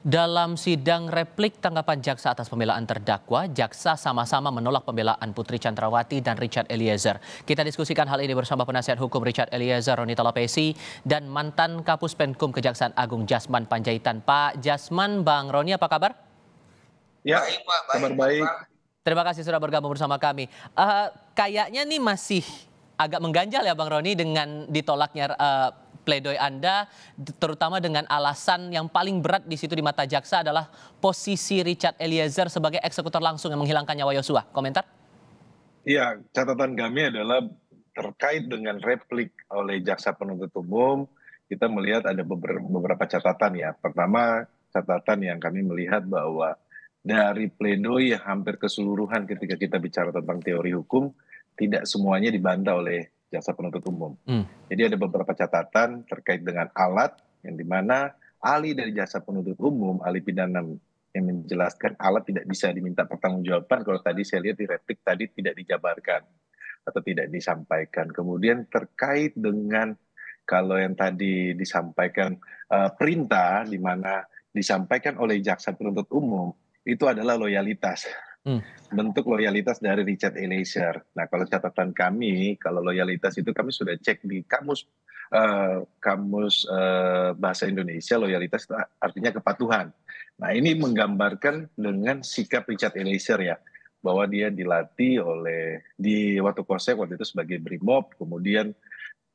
Dalam sidang replik tanggapan jaksa atas pembelaan terdakwa, jaksa sama-sama menolak pembelaan Putri Chandrawati dan Richard Eliezer. Kita diskusikan hal ini bersama penasihat hukum Richard Eliezer, Ronita Lopesi, dan mantan Kapus Penkum Kejaksaan Agung Jasman Panjaitan. Pak Jasman, Bang Roni, apa kabar? Ya, baik, Pak. Baik, kabar baik. Terima kasih sudah bergabung bersama kami. Uh, kayaknya nih masih agak mengganjal ya Bang Roni dengan ditolaknya uh, pledoi Anda, terutama dengan alasan yang paling berat di situ di mata jaksa adalah posisi Richard Eliezer sebagai eksekutor langsung yang menghilangkan nyawa Yosua. Komentar? Iya, catatan kami adalah terkait dengan replik oleh jaksa penuntut umum, kita melihat ada beberapa catatan ya. Pertama, catatan yang kami melihat bahwa dari pledoi hampir keseluruhan ketika kita bicara tentang teori hukum, tidak semuanya dibantah oleh jaksa penuntut umum. Hmm. Jadi ada beberapa catatan terkait dengan alat yang di mana ahli dari jaksa penuntut umum, ahli pidana yang menjelaskan alat tidak bisa diminta pertanggungjawaban kalau tadi saya lihat di replik tadi tidak dijabarkan atau tidak disampaikan. Kemudian terkait dengan kalau yang tadi disampaikan uh, perintah di mana disampaikan oleh jaksa penuntut umum itu adalah loyalitas Hmm. bentuk loyalitas dari Richard Eliezer. Nah, kalau catatan kami, kalau loyalitas itu kami sudah cek di kamus uh, kamus uh, bahasa Indonesia, loyalitas artinya kepatuhan. Nah, ini menggambarkan dengan sikap Richard Eliezer ya, bahwa dia dilatih oleh di waktu kosek waktu itu sebagai brimob, kemudian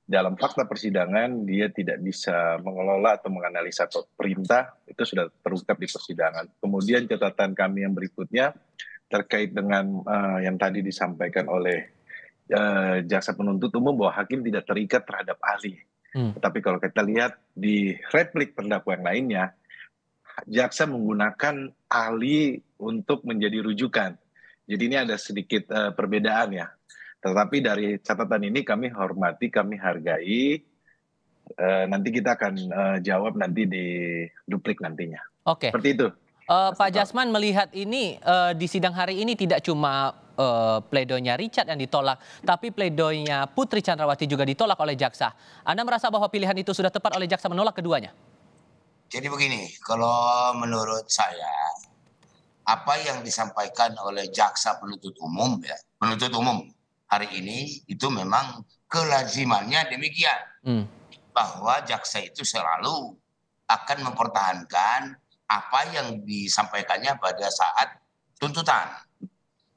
dalam fakta persidangan dia tidak bisa mengelola atau menganalisa perintah itu sudah terungkap di persidangan. Kemudian catatan kami yang berikutnya terkait dengan uh, yang tadi disampaikan oleh uh, jaksa penuntut umum bahwa hakim tidak terikat terhadap ahli. Hmm. Tapi kalau kita lihat di replik terdakwa yang lainnya, jaksa menggunakan ahli untuk menjadi rujukan. Jadi ini ada sedikit uh, perbedaan ya. Tetapi dari catatan ini kami hormati, kami hargai. Uh, nanti kita akan uh, jawab nanti di duplik nantinya. Oke. Okay. Seperti itu. Uh, Pak Jasman melihat ini uh, di sidang hari ini tidak cuma uh, pledoinya Richard yang ditolak, tapi pledoinya Putri Chandrawati juga ditolak oleh jaksa. Anda merasa bahwa pilihan itu sudah tepat oleh jaksa menolak keduanya? Jadi begini, kalau menurut saya apa yang disampaikan oleh jaksa penuntut umum ya, penuntut umum hari ini itu memang kelazimannya demikian. Hmm. Bahwa jaksa itu selalu akan mempertahankan apa yang disampaikannya pada saat tuntutan.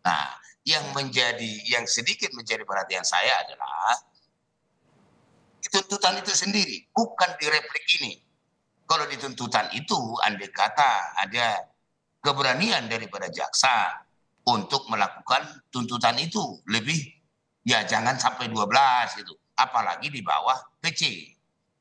Nah, yang menjadi yang sedikit menjadi perhatian saya adalah tuntutan itu sendiri, bukan di replik ini. Kalau di tuntutan itu, andai kata ada keberanian daripada jaksa untuk melakukan tuntutan itu lebih ya jangan sampai 12 itu apalagi di bawah PC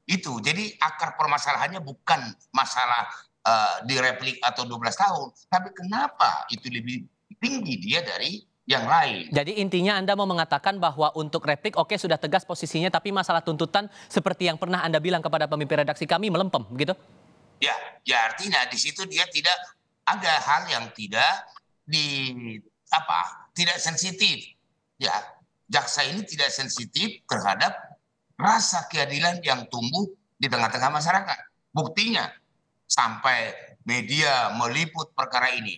itu jadi akar permasalahannya bukan masalah uh, di replik atau 12 tahun. Tapi kenapa itu lebih tinggi dia dari yang lain. Jadi intinya Anda mau mengatakan bahwa untuk replik oke okay, sudah tegas posisinya tapi masalah tuntutan seperti yang pernah Anda bilang kepada pemimpin redaksi kami melempem begitu? Ya, ya artinya di situ dia tidak ada hal yang tidak di apa? tidak sensitif. Ya, jaksa ini tidak sensitif terhadap rasa keadilan yang tumbuh di tengah-tengah masyarakat. Buktinya sampai media meliput perkara ini.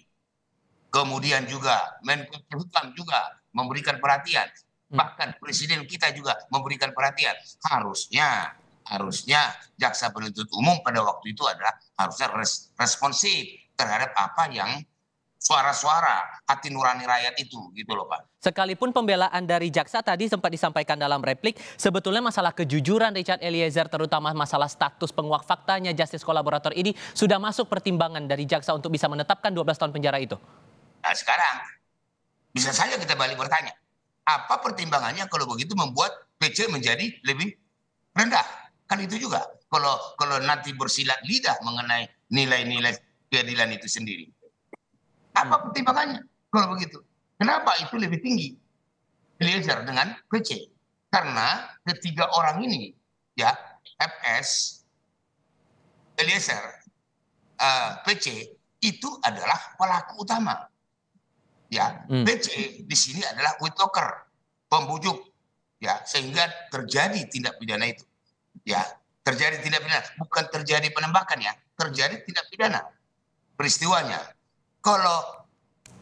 Kemudian juga Menko Polhukam juga memberikan perhatian. Hmm. Bahkan presiden kita juga memberikan perhatian. Harusnya harusnya jaksa penuntut umum pada waktu itu adalah harusnya responsif terhadap apa yang suara-suara hati nurani rakyat itu gitu loh Pak. Sekalipun pembelaan dari jaksa tadi sempat disampaikan dalam replik, sebetulnya masalah kejujuran Richard Eliezer terutama masalah status penguak faktanya justice kolaborator ini sudah masuk pertimbangan dari jaksa untuk bisa menetapkan 12 tahun penjara itu. Nah sekarang bisa saja kita balik bertanya, apa pertimbangannya kalau begitu membuat PC menjadi lebih rendah? Kan itu juga. Kalau kalau nanti bersilat lidah mengenai nilai-nilai keadilan itu sendiri apa pertimbangannya kalau begitu? Kenapa itu lebih tinggi? Eliezer dengan PC. Karena ketiga orang ini, ya, FS, Eliezer, uh, eh, PC, itu adalah pelaku utama. Ya, hmm. PC di sini adalah witlocker, pembujuk, ya, sehingga terjadi tindak pidana itu. Ya, terjadi tindak pidana, bukan terjadi penembakan ya, terjadi tindak pidana peristiwanya. Kalau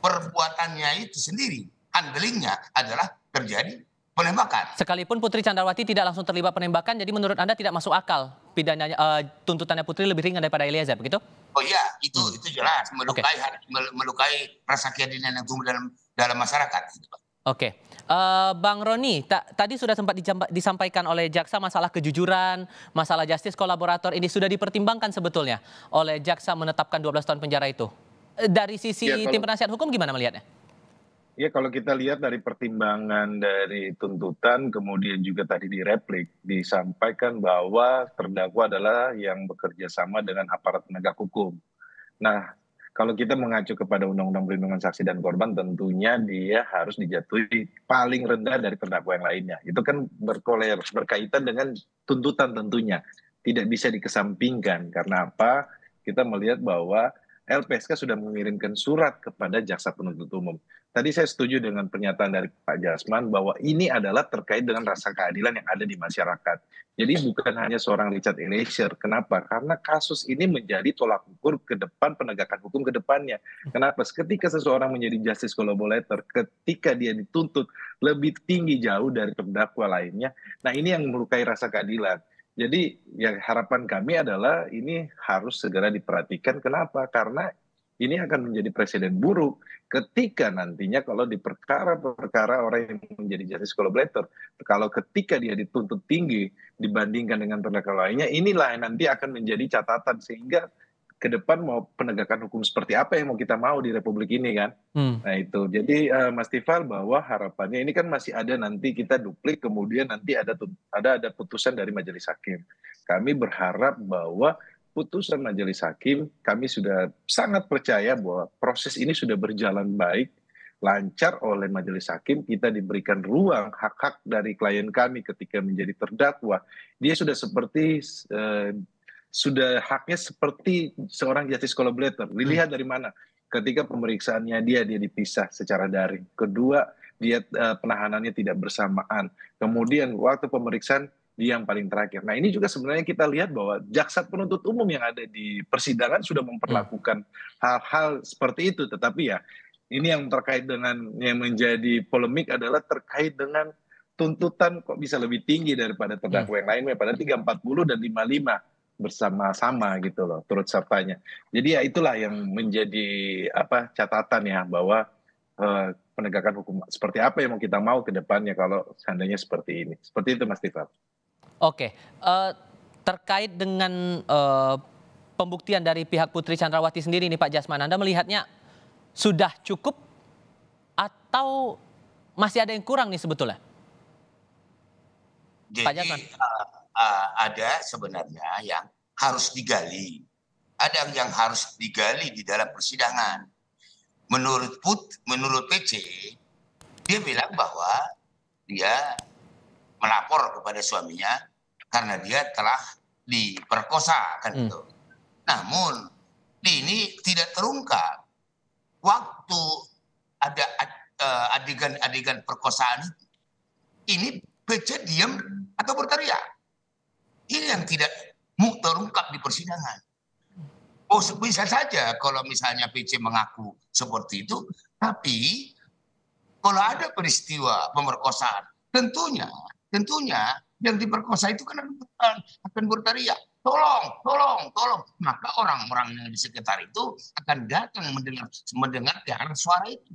perbuatannya itu sendiri, handlingnya adalah terjadi penembakan. Sekalipun Putri Chandrawati tidak langsung terlibat penembakan, jadi menurut Anda tidak masuk akal pidananya uh, tuntutannya Putri lebih ringan daripada Eliezer, begitu? Oh iya, itu hmm. itu jelas melukai okay. melukai rasa keadilan yang tumbuh dalam dalam masyarakat. Gitu, Oke, okay. uh, Bang Roni, ta tadi sudah sempat disampaikan oleh jaksa masalah kejujuran, masalah justice kolaborator ini sudah dipertimbangkan sebetulnya oleh jaksa menetapkan 12 tahun penjara itu. Dari sisi ya, kalau... tim penasihat hukum gimana melihatnya? Ya kalau kita lihat dari pertimbangan dari tuntutan, kemudian juga tadi di replik disampaikan bahwa terdakwa adalah yang bekerja sama dengan aparat penegak hukum. Nah, kalau kita mengacu kepada Undang-Undang Perlindungan Saksi dan Korban, tentunya dia harus dijatuhi paling rendah dari terdakwa yang lainnya. Itu kan berkoler, berkaitan dengan tuntutan tentunya. Tidak bisa dikesampingkan. Karena apa? Kita melihat bahwa LPSK sudah mengirimkan surat kepada jaksa penuntut umum. Tadi saya setuju dengan pernyataan dari Pak Jasman bahwa ini adalah terkait dengan rasa keadilan yang ada di masyarakat. Jadi bukan hanya seorang Richard Eliezer. Kenapa? Karena kasus ini menjadi tolak ukur ke depan penegakan hukum ke depannya. Kenapa? Ketika seseorang menjadi justice collaborator, ketika dia dituntut lebih tinggi jauh dari terdakwa lainnya, nah ini yang melukai rasa keadilan. Jadi yang harapan kami adalah ini harus segera diperhatikan. Kenapa? Karena ini akan menjadi presiden buruk ketika nantinya kalau di perkara-perkara orang yang menjadi justice collaborator, kalau ketika dia dituntut tinggi dibandingkan dengan terdakwa lainnya, inilah yang nanti akan menjadi catatan sehingga ke depan mau penegakan hukum seperti apa yang mau kita mau di Republik ini kan. Hmm. Nah itu. Jadi uh, Mas Tifal bahwa harapannya ini kan masih ada nanti kita duplik kemudian nanti ada ada ada putusan dari majelis hakim. Kami berharap bahwa putusan majelis hakim kami sudah sangat percaya bahwa proses ini sudah berjalan baik lancar oleh majelis hakim kita diberikan ruang hak-hak dari klien kami ketika menjadi terdakwa dia sudah seperti uh, sudah haknya seperti seorang justice collaborator. Dilihat hmm. dari mana? Ketika pemeriksaannya dia dia dipisah secara daring. Kedua, dia uh, penahanannya tidak bersamaan. Kemudian waktu pemeriksaan dia yang paling terakhir. Nah ini juga sebenarnya kita lihat bahwa jaksa penuntut umum yang ada di persidangan sudah memperlakukan hmm. hal-hal seperti itu. Tetapi ya ini yang terkait dengan yang menjadi polemik adalah terkait dengan tuntutan kok bisa lebih tinggi daripada terdakwa hmm. yang lainnya pada 340 dan 55 bersama-sama gitu loh turut sertanya. Jadi ya itulah yang menjadi apa catatan ya bahwa uh, penegakan hukum seperti apa yang mau kita mau ke depannya kalau seandainya seperti ini. Seperti itu Mas Tifal. Oke, uh, terkait dengan uh, pembuktian dari pihak Putri Chandrawati sendiri nih Pak Jasman, Anda melihatnya sudah cukup atau masih ada yang kurang nih sebetulnya? Jadi, Pak Jasman. Uh, uh, ada sebenarnya yang harus digali. Ada yang harus digali di dalam persidangan. Menurut Put, menurut PC, dia bilang bahwa dia melapor kepada suaminya karena dia telah diperkosa kan hmm. itu. Namun ini tidak terungkap waktu ada adegan-adegan perkosaan ini PC diam atau berteriak. Ini yang tidak terungkap di persidangan. Oh bisa saja kalau misalnya PC mengaku seperti itu, tapi kalau ada peristiwa pemerkosaan, tentunya, tentunya yang diperkosa itu kan akan berteriak, tolong, tolong, tolong. Maka orang-orang yang di sekitar itu akan datang mendengar mendengar suara itu.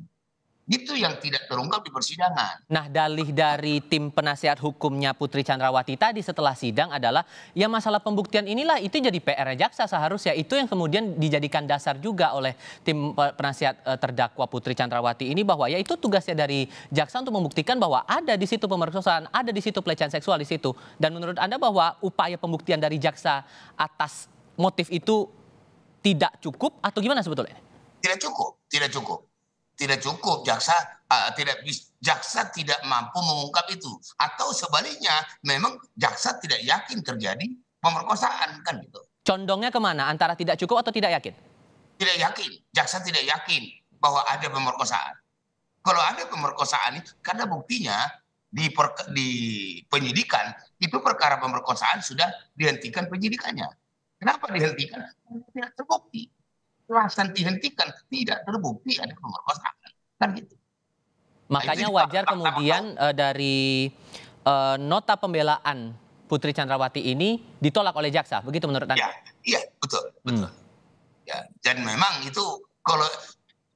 Itu yang tidak terungkap di persidangan. Nah, dalih dari tim penasihat hukumnya Putri Chandrawati tadi setelah sidang adalah ya masalah pembuktian inilah itu jadi PR jaksa seharusnya itu yang kemudian dijadikan dasar juga oleh tim penasihat uh, terdakwa Putri Chandrawati ini bahwa ya itu tugasnya dari jaksa untuk membuktikan bahwa ada di situ pemerkosaan, ada di situ pelecehan seksual di situ. Dan menurut Anda bahwa upaya pembuktian dari jaksa atas motif itu tidak cukup atau gimana sebetulnya? Tidak cukup, tidak cukup tidak cukup jaksa uh, tidak jaksa tidak mampu mengungkap itu atau sebaliknya memang jaksa tidak yakin terjadi pemerkosaan kan gitu. Condongnya ke mana? Antara tidak cukup atau tidak yakin? Tidak yakin. Jaksa tidak yakin bahwa ada pemerkosaan. Kalau ada pemerkosaan itu karena buktinya di, per, di penyidikan itu perkara pemerkosaan sudah dihentikan penyidikannya. Kenapa dihentikan? Tidak terbukti alasan dihentikan tidak terbukti ada pemerkosaan. Kan gitu. Makanya itu wajar fakta kemudian eh, dari eh, nota pembelaan Putri Chandrawati ini ditolak oleh jaksa. Begitu menurut Anda? ya iya betul betul. Hmm. ya dan memang itu kalau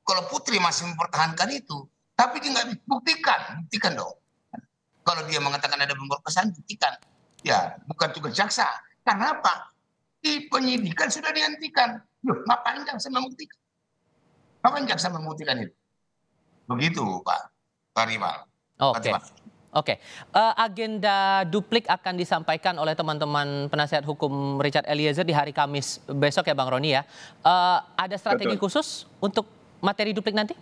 kalau Putri masih mempertahankan itu tapi dia nggak buktikan buktikan dong. Kalau dia mengatakan ada pemerkosaan buktikan. Ya bukan tugas jaksa. Karena apa? Di penyidikan sudah dihentikan Loh, ngapain jaksa membuktikan ngapain jaksa membuktikan itu begitu Pak Pak Rival Oke. Oke, Eh, agenda duplik akan disampaikan oleh teman-teman penasihat hukum Richard Eliezer di hari Kamis besok ya Bang Roni ya. Eh, ada strategi Betul. khusus untuk materi duplik nanti?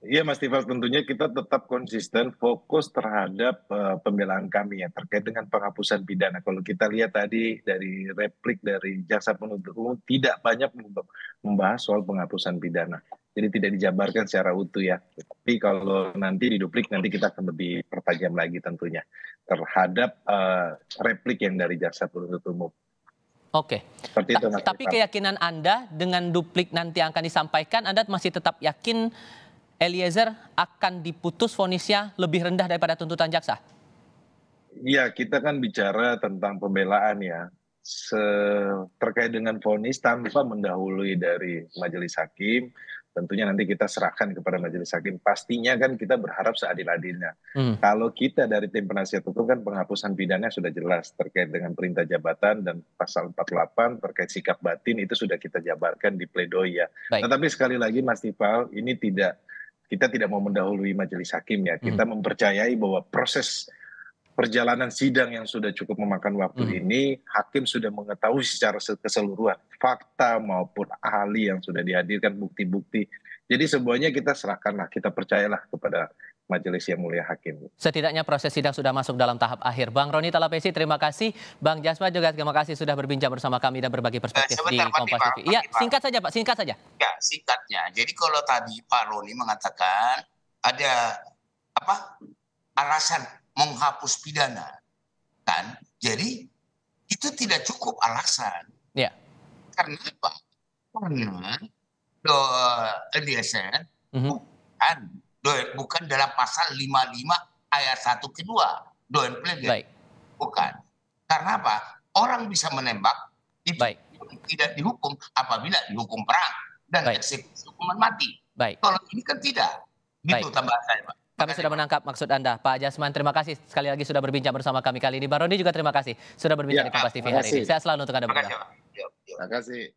Iya Mas Tifal, tentunya kita tetap konsisten fokus terhadap eh, pembelaan kami ya terkait dengan penghapusan pidana. Kalau kita lihat tadi dari replik dari jaksa penuntut umum tidak banyak memb- membahas soal penghapusan pidana. Jadi tidak dijabarkan secara utuh ya. Tapi kalau nanti di duplik nanti kita akan lebih pertajam lagi tentunya terhadap eh, replik yang dari jaksa penuntut umum. Oke. Seperti itu Ta- Mas tapi Tifal. keyakinan Anda dengan duplik nanti yang akan disampaikan, Anda masih tetap yakin Eliezer akan diputus vonisnya lebih rendah daripada tuntutan jaksa? Iya, kita kan bicara tentang pembelaan ya. Se- terkait dengan vonis tanpa mendahului dari majelis hakim, tentunya nanti kita serahkan kepada majelis hakim. Pastinya kan kita berharap seadil-adilnya. Hmm. Kalau kita dari tim penasihat hukum kan penghapusan pidana sudah jelas terkait dengan perintah jabatan dan pasal 48 terkait sikap batin itu sudah kita jabarkan di pledoi ya. Baik. Tetapi sekali lagi Mas Tifal, ini tidak kita tidak mau mendahului majelis hakim ya. Kita mempercayai bahwa proses perjalanan sidang yang sudah cukup memakan waktu Hmm. ini, hakim sudah mengetahui secara keseluruhan fakta maupun ahli yang sudah dihadirkan bukti-bukti. Jadi semuanya kita serahkanlah, kita percayalah kepada majelis yang mulia hakim. Setidaknya proses sidang sudah masuk dalam tahap akhir. Bang Roni Talapesi, terima kasih. Bang Jasma juga terima kasih sudah berbincang bersama kami dan berbagi perspektif di sebentar, Pak Kompas TV. Iya, singkat saja Pak, singkat saja. Ya, singkatnya. Jadi kalau tadi Pak Roni mengatakan ada apa alasan menghapus pidana, kan? Jadi itu tidak cukup alasan. Ya. Karena apa? Karena do Eliezer Mhm. bukan do- bukan dalam pasal 55 ayat 1 kedua doen plege. Baik, Bukan. Karena apa? Orang bisa menembak itu Baik. tidak dihukum apabila dihukum perang dan Baik. eksekusi hukuman mati. baik. Kalau ini kan tidak. Gitu Baik. tambahan saya, Pak. Kami sudah menangkap maksud Anda. Pak Jasman, terima kasih sekali lagi sudah berbincang bersama kami kali ini. Bang Roni juga terima kasih sudah berbincang Ya, di Kompas TV hari ini. Sehat selalu untuk Anda Terima berdua. Terima kasih.